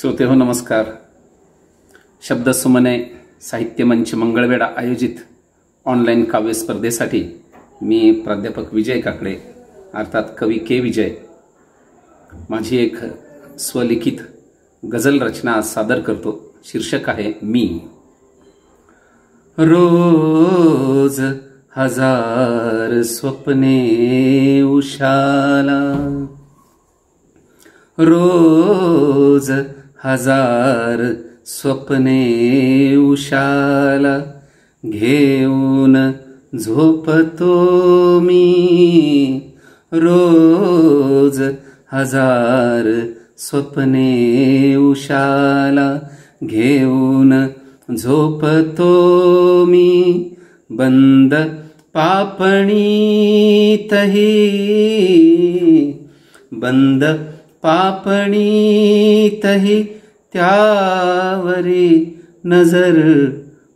श्रोते हो नमस्कार. शब्द सुमने साहित्य मंच मंगळवेढा आयोजित ऑनलाईन काव्य स्पर्धेसाठी मी प्राध्यापक विजय काकडे अर्थात कवी के विजय. माझी एक स्वलिखित गझल रचना सादर करतो. शीर्षक आहे मी. रोज हजार स्वप्ने उशाला. रोज हजार स्वप्ने उशाला घेऊन झोपतो मी. रोज हजार स्वप्ने उशाला घेऊन झोपतो मी. बंद पापणीतही बंद पापणीतही त्यावरी नजर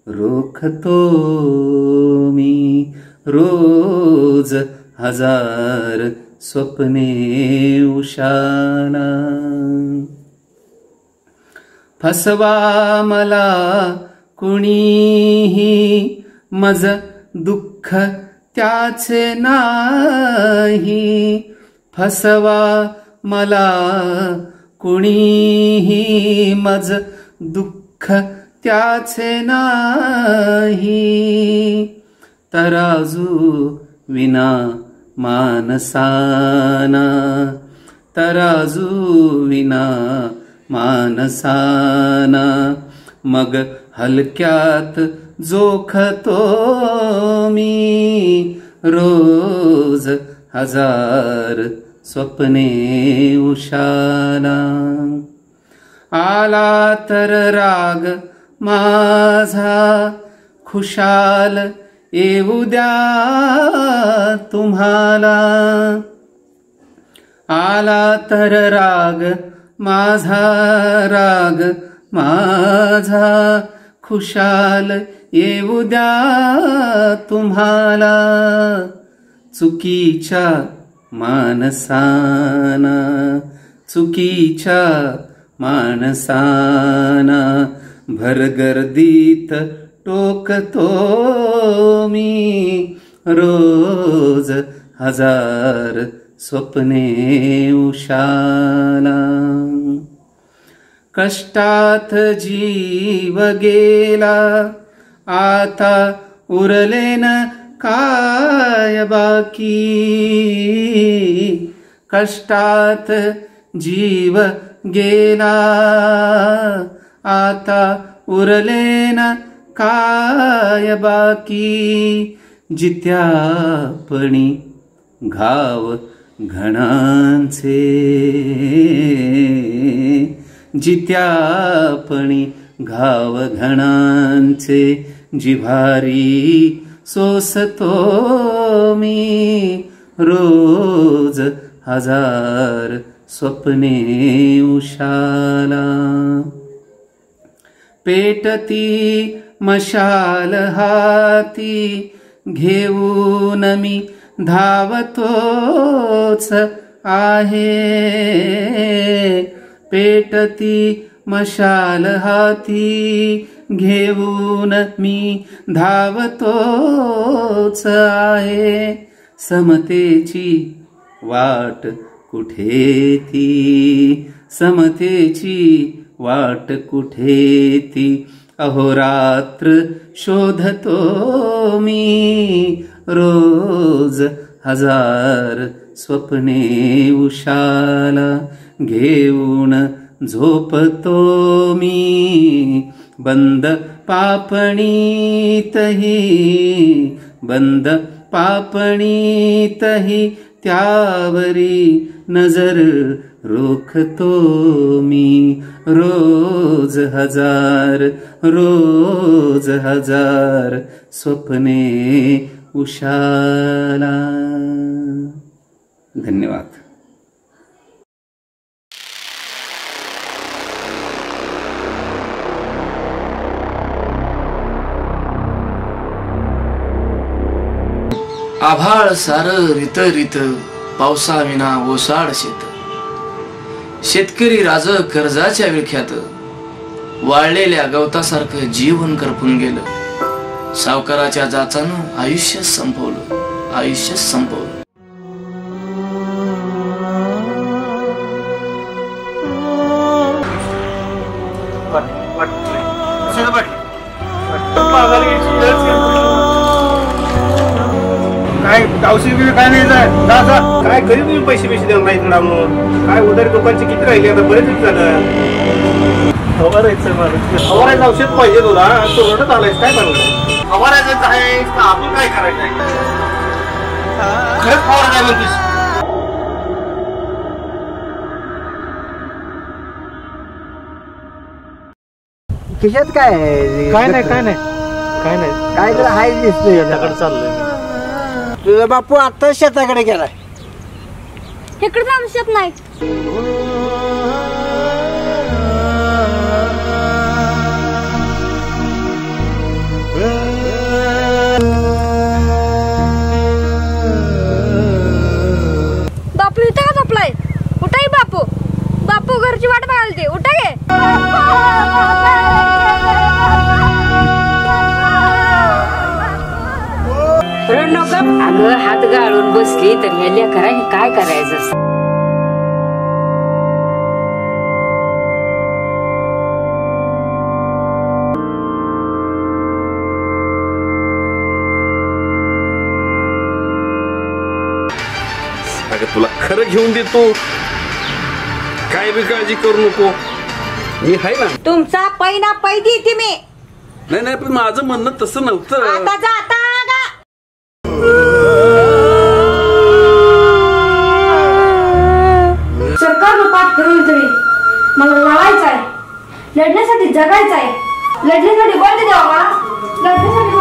रोखतो मी. रोज हजार स्वप्ने उशाला फसवा मला कुणीही मज दुःख त्याचे नाही. फसवा मला कुणीही मज दुःख त्याचे नाही. तराजू विना मानसाना. तराजू विना मानसाना. मग हलक्यात जोखतो मी. रोज हजार स्वप्ने उशाला आला तर राग माझा खुशाल येऊ द्या तुम्हाला. आला तर राग माझा राग माझा खुशाल येऊ द्या तुम्हाला. चुकीच्या मानसाना चुकीच्या माणसाना भरगर्दीत टोकतो मी. रोज हजार स्वप्ने उशाला कष्टात जीव गेला आता ना काय बाकी? कष्टात जीव गेला. आता उरलेन काय बाकी? जित्यापणी घाव घणांचे. जित्यापणी घाव घणांचे. जिभारी सोसतो मी रोज हजार स्वप्ने उशाला. पेटती मशाल हाती घेऊन मी धावतोच आहे. पेटती मशाल हाती घेऊन मी धावतोच आहे. समतेची वाट कुठे ती? समतेची वाट कुठे ती? अहोरात्र शोधतो मी. रोज हजार स्वप्ने उशाला घेऊन झोपतो मी. बंद पापणीतही बंद पापणीतही त्यावरी नजर रोखतो मी. रोज हजार रोज हजार स्वप्ने उशाला. धन्यवाद. आभाळ सार रित रित पावसाविना ओसाड शेत. शेतकरी राज कर्जाच्या विळख्यात वाळलेल्या गवतासारखं जीवन करपून गेलं. सावकाराच्या जाचानं आयुष्य संपवलं आयुष्य संपवलं. What? औषध बिल काय नाही जाय जा जा काय कधी तुम्ही पैसे पैसे देऊन नाही तुला मग काय उधारी लोकांची किती राहिली? आता बरेच दिवस झालं. फवारायचं मला फवारायचं औषध पाहिजे तुला. तो रडत आलायस. काय बनवलं फवारायचं आहे का आपण काय करायचं आहे? खरंच फवारायचं म्हणतीस. खिशात काय आहे? काय नाही काय नाही. काय नाही. काय तर हाय दिसतोय. चाललंय. तुझा बापू आता शेताकडे गेलाय. इकडे जाऊ शकत नाही. बापू इथं का झोपलाय? उठा बापू. बापू घरची वाट बघायला ते उठा गे नका. अगं हात गाळून बसली तर ह्या लेकरांनी काय करायचं? अगं तुला खरं घेऊन देतो काय बी काळजी करू नको. मी आहे ना. तुमचा पैना पै देते मी. नाही नाही पण माझं म्हणणं तसं नव्हतं. आता जाता लढण्यासाठी जगायचं आहे. लढण्यासाठी बंद द्यावा लढण्यासाठी